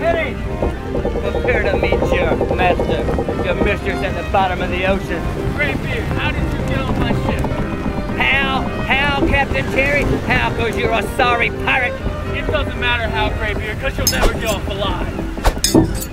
Hitting! Prepare to meet your master, your mistress at the bottom of the ocean. Greybeard, how did you get on my ship? How? How, Captain Terry? How, cause you're a sorry pirate? It doesn't matter how, Greybeard, cause you'll never get off alive.